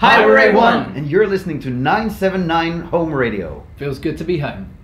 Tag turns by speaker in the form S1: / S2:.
S1: Hi, we're A1.
S2: and you're listening to 979 Home Radio.
S1: Feels good to be home.